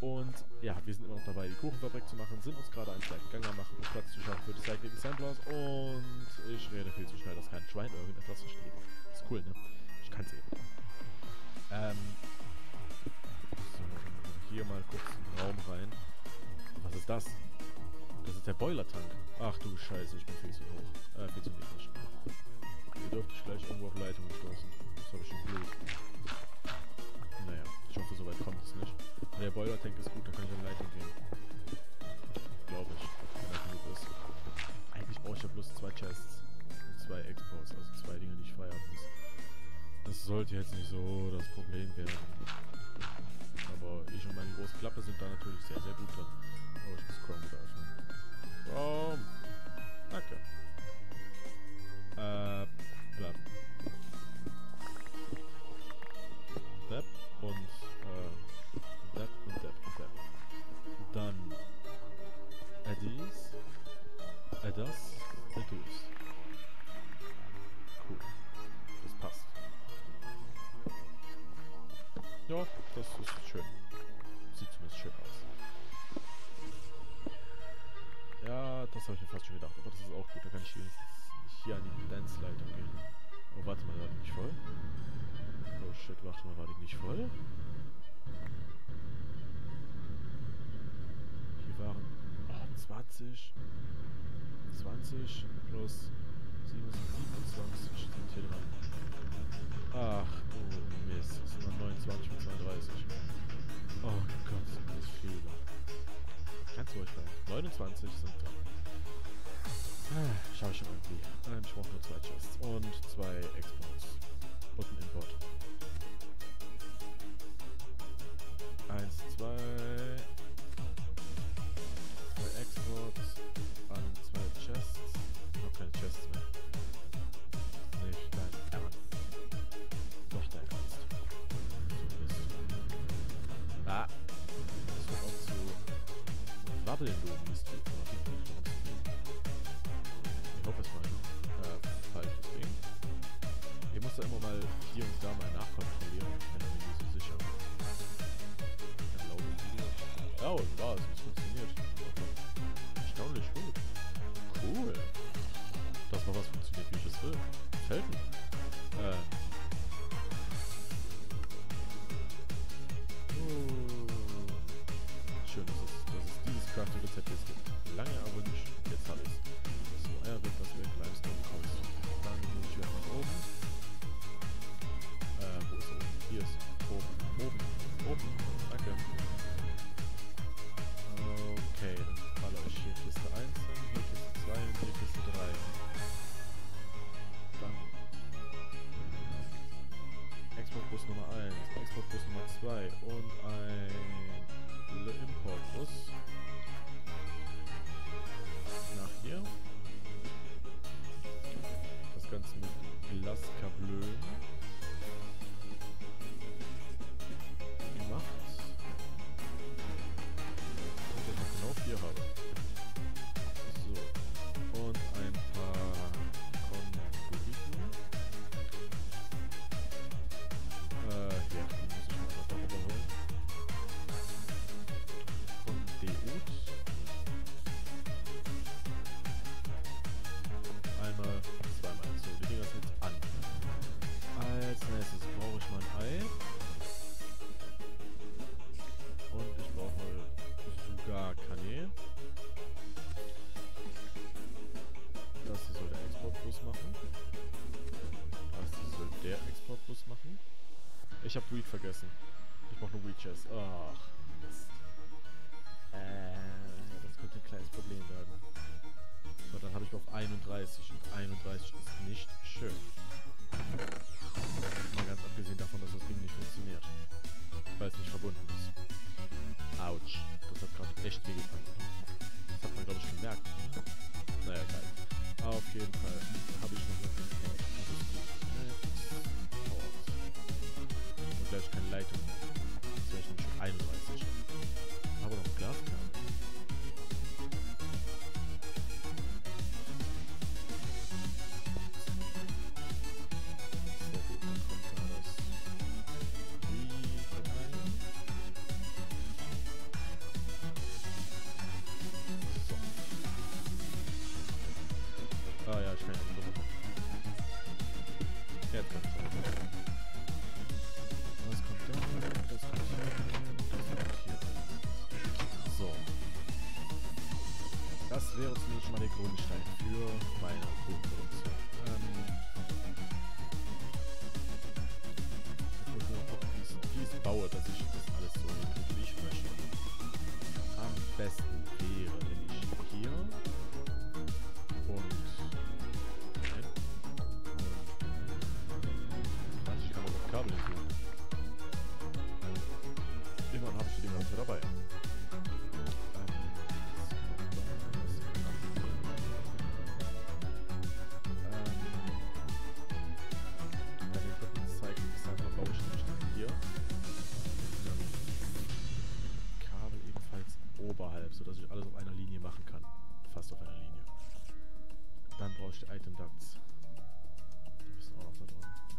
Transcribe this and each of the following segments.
Und ja, wir sind immer noch dabei, die Kuchenfabrik zu machen, sind uns gerade einen zweiten Gang am machen, um Platz zu schaffen für die Cycling Assemblers. Und ich rede viel zu schnell, dass kein Schwein irgendetwas versteht. Ist cool, ne? Ich kann's eh eben. Ähm. So, hier mal kurz in den Raum rein. Was ist das? Das ist der Boilertank. Ach du Scheiße, ich bin viel zu hoch. 30, 20 plus 27 sind hier dran. Ach oh Mist, das sind noch 29 mit 32. Oh Gott, das sind das viele. Ganz ruhig bleiben. 29 sind dran. Ah, schau ich schon irgendwie. Ich brauche nur zwei Chests und zwei Exports. Und ein Import. Eins, zwei. Und zwei Chests. Ich hab keine Chests mehr. Nicht dein Ernst. Doch dein Ernst. Du bist. Ah. Das wird auch zu wabbeln, du. ein Import-Bus. Ich habe Weed vergessen. Ich brauch nur Weed Chest. Ach, Mist. Äh, das könnte ein kleines Problem werden. So, dann habe ich auf 31 und 31 ist nicht Grundstein für meine Produktion. Ähm, ich muss nur gucken, wie ich es baue, dass ich das alles so hinkriege, wie ich möchte. Am besten item ducts. Müssen auch noch da.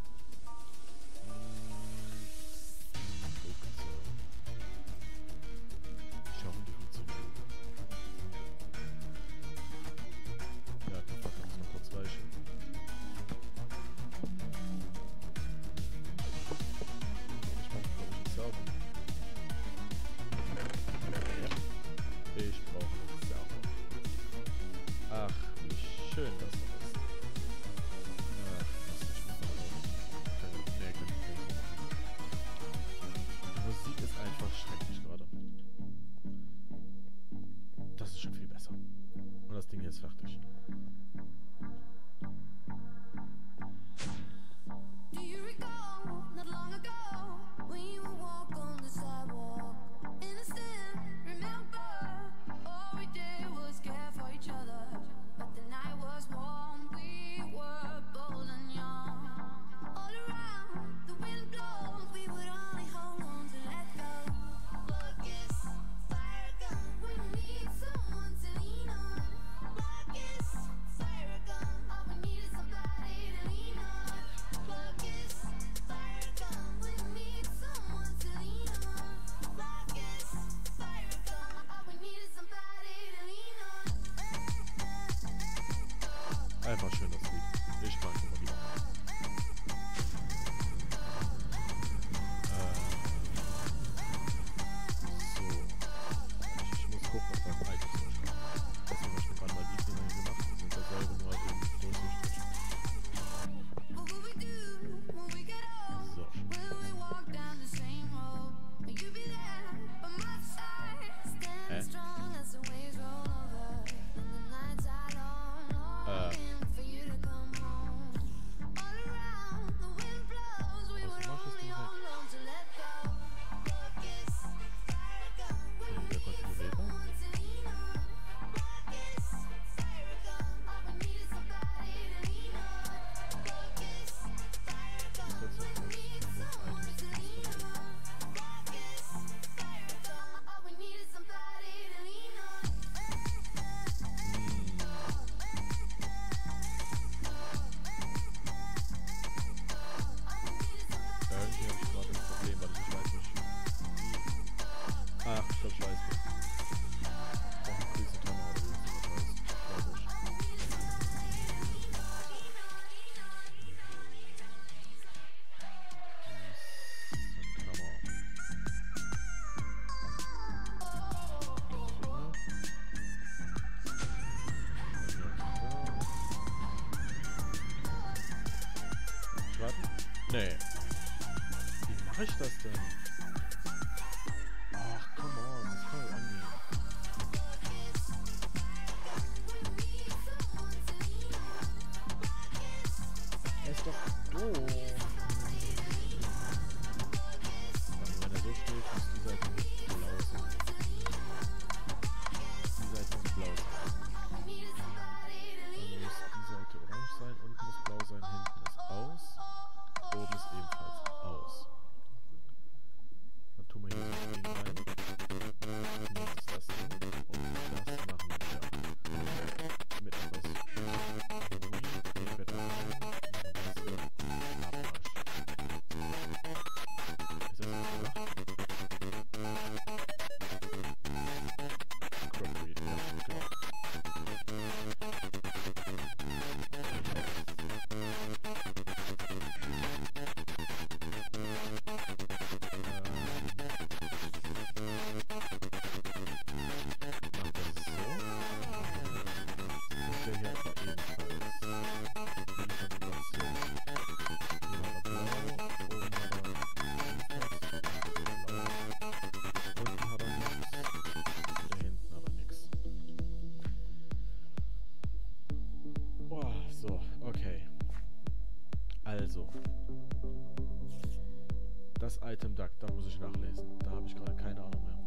Item Duck, da muss ich nachlesen. Da habe ich gerade keine Ahnung mehr.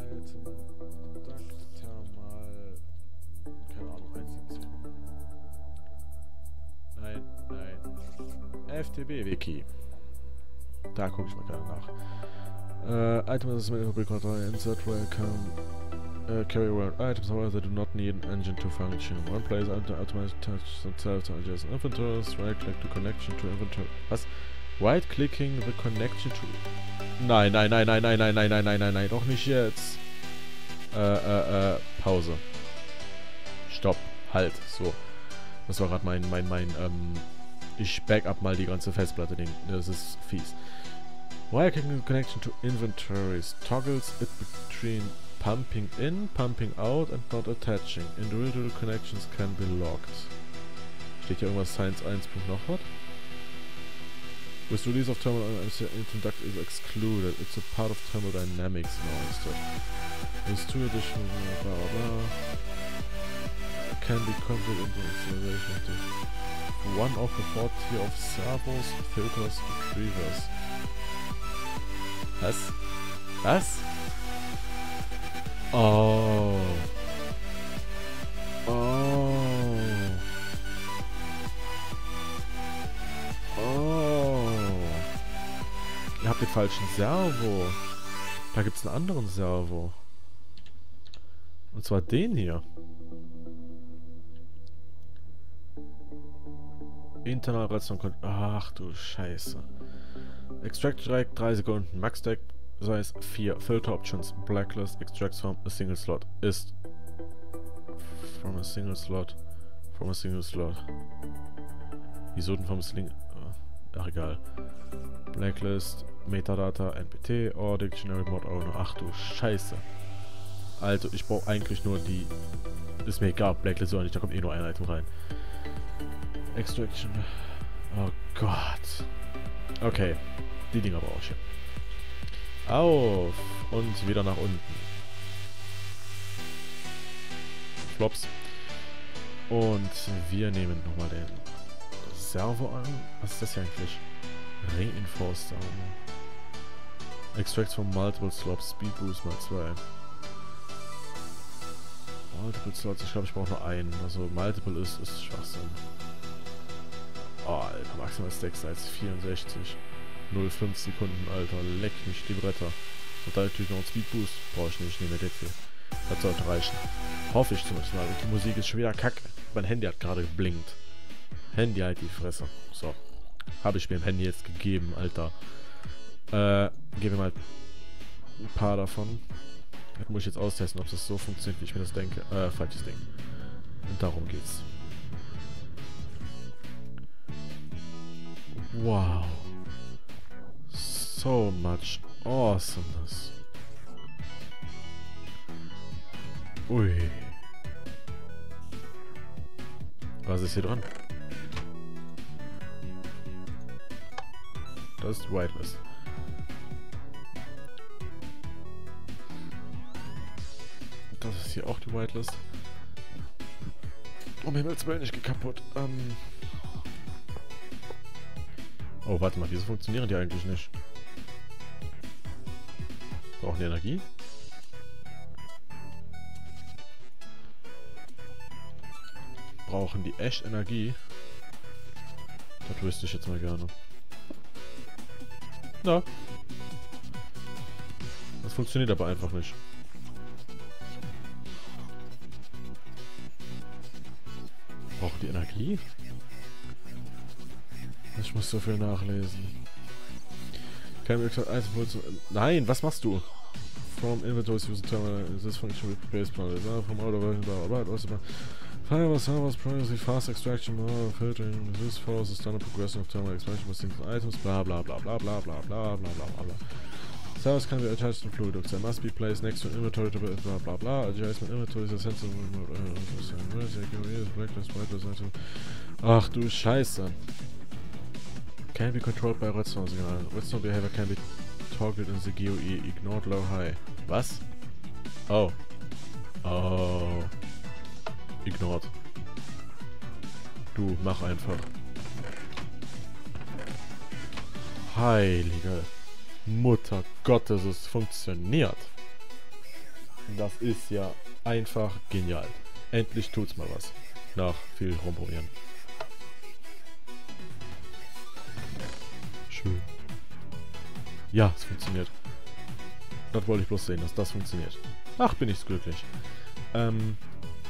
Item Duck Thermal. Keine Ahnung, 1,17. Nein, nein. FTB Wiki. Da gucke ich mal gerade nach. Uh, item is made for control insert can uh, carry around items, however, they do not need an engine to function. One player item automatically touch themselves to adjacent inventories, right click to connection to inventory. Was? Right clicking the connection to. Nein, nein, nein, nein, nein, nein, nein, nein, nein, nein, nein, doch nicht jetzt. Äh, äh, äh, Pause. Stopp. Halt. So. Das war gerade mein, mein, mein, ähm. Ich backup mal die ganze Festplatte. Das ist fies. While clicking the connection to inventories toggles it between pumping in, pumping out and not attaching. Individual connections can be locked. Steht hier irgendwas Science 1. noch was? With release of thermal interduct is excluded. It's a part of thermodynamics now instead. There's two additional blah blah blah. Can be converted into of one of the four tier of servos, filters, retrievers. Was? Was? Oh. Falschen Servo. Da gibt es einen anderen Servo. Und zwar den hier. Internal Redstone Ach du Scheiße. Extract direkt 3 Sekunden. Max Deck size 4. Filter Options. Blacklist extracts from a single slot. Ist from a single slot. From a single slot. Wieso denn vom Sling... Ach egal. Blacklist, Metadata, NPT, or Dictionary Mod Owner. Ach du Scheiße. Also, ich brauche eigentlich nur die... Ist mir egal, Blacklist oder nicht, da kommt eh nur ein Item rein. Extraction. Oh Gott. Okay, die Dinger brauche ich. Auf und wieder nach unten. Flops. Und wir nehmen nochmal den Servo an. Was ist das hier eigentlich? Reinforced Servo. Extracts from multiple slots, Speed Boost mal 2. Multiple Slots, ich glaube ich brauche nur einen. Also Multiple ist, ist Schwachsinn. Oh, Alter, Maximal Stack Size 64. 0,5 Sekunden, Alter. Leck mich die Bretter. Und da natürlich noch einen Speed Boost. Brauche ich nicht, ich nehme hier. Das sollte reichen. Hoffe ich zumindest mal. Die Musik ist schon wieder kacke. Mein Handy hat gerade geblinkt. Handy halt die Fresse. So. Habe ich mir dem Handy jetzt gegeben, Alter. Äh, gebe mir mal ein paar davon. Das muss ich jetzt austesten, ob das so funktioniert, wie ich mir das denke. Äh, falsches Ding. Und darum geht's. Wow. So much awesomeness. Ui. Was ist hier dran? Das ist Whitelist. Das ist hier auch die Whitelist. Um Himmels Willen, ich geh kaputt. Ähm oh, warte mal, wieso funktionieren die eigentlich nicht? Brauchen die Energie? Brauchen die echt Energie? Das wüsste ich jetzt mal gerne. Na. Das funktioniert aber einfach nicht. Brauchen die Energie? Ich muss so viel nachlesen. Kein Nein, was machst du? From inventories using terminal this function with base plan. From outer version, blah blah blah. Also, Firewall servers, privacy, fast extraction, blah, filtering. This follows the standard progression of terminal expansion single items. Blah blah blah blah blah blah blah blah blah blah. Servers can be attached to fluid hooks. They must be placed next to an inventory to blah blah blah. Adjacent inventory is a sensitive. Ach du Scheiße. Can be controlled by redstone signal. Redstone behavior can be toggled in the GUI. Ignored low high. Was? Oh. Oh. Ignored. Du, mach einfach. Heilige Mutter Gottes, es funktioniert. Das ist ja einfach genial. Endlich tut's mal was. Nach viel rumprobieren. Schön. Ja, es funktioniert. Das wollte ich bloß sehen, dass das funktioniert. Ach, bin ich glücklich. Ähm,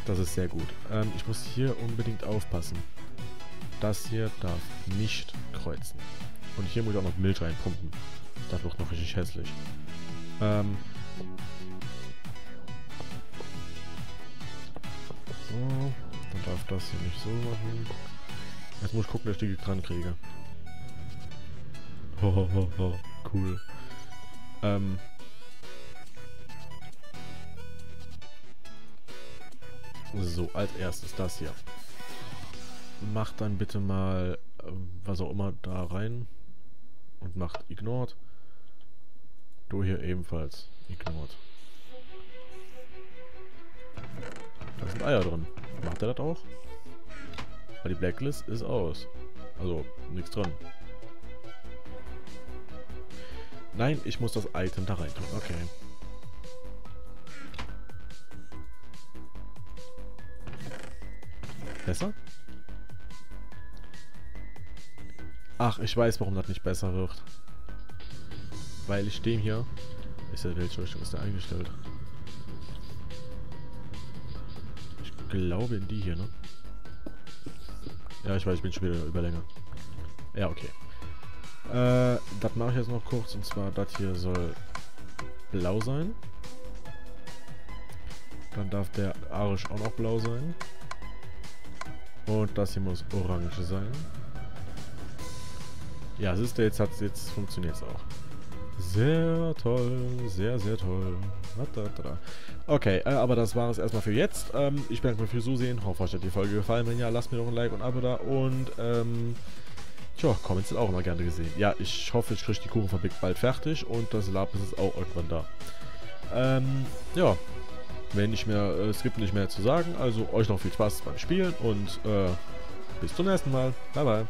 das ist sehr gut. Ähm, ich muss hier unbedingt aufpassen. Das hier darf nicht kreuzen. Und hier muss ich auch noch Milch reinpumpen. Das wird noch richtig hässlich. Ähm. So, dann darf das hier nicht so machen. Jetzt muss ich gucken, dass ich die dran kriege. Hohoho, cool. Ähm. So, als erstes das hier. Mach dann bitte mal, äh, was auch immer, da rein. Und macht ignored. Du hier ebenfalls ignored. Da sind Eier drin. Macht er das auch? Weil die Blacklist ist aus. Also, nichts drin. Nein, ich muss das Item da rein tun. Okay. Besser? Ach, ich weiß, warum das nicht besser wird. Weil ich dem hier... Ist der Weltschuldigung, ist der eingestellt? Ich glaube in die hier, ne? Ja, ich weiß, ich bin schon wieder Überlänge. Ja, okay. Äh, das mache ich jetzt noch kurz. Und zwar, das hier soll blau sein. Dann darf der Arisch auch noch blau sein. Und das hier muss orange sein. Ja, siehst du, jetzt, jetzt funktioniert es auch. Sehr toll, sehr, sehr toll. Okay, äh, aber das war es erstmal für jetzt. Ähm, ich bedanke mich fürs Zusehen. Hoffe, euch hat die Folge gefallen. Wenn ja, lasst mir doch ein Like und ein Abo da. Und, ähm, tja, Comments sind auch immer gerne gesehen. Ja, ich hoffe, ich kriege die Kuchenfabrik bald fertig und das Lapis ist auch irgendwann da. Ähm, ja, wenn nicht mehr, äh, es gibt nicht mehr zu sagen. Also euch noch viel Spaß beim Spielen und äh, bis zum nächsten Mal. Bye, bye.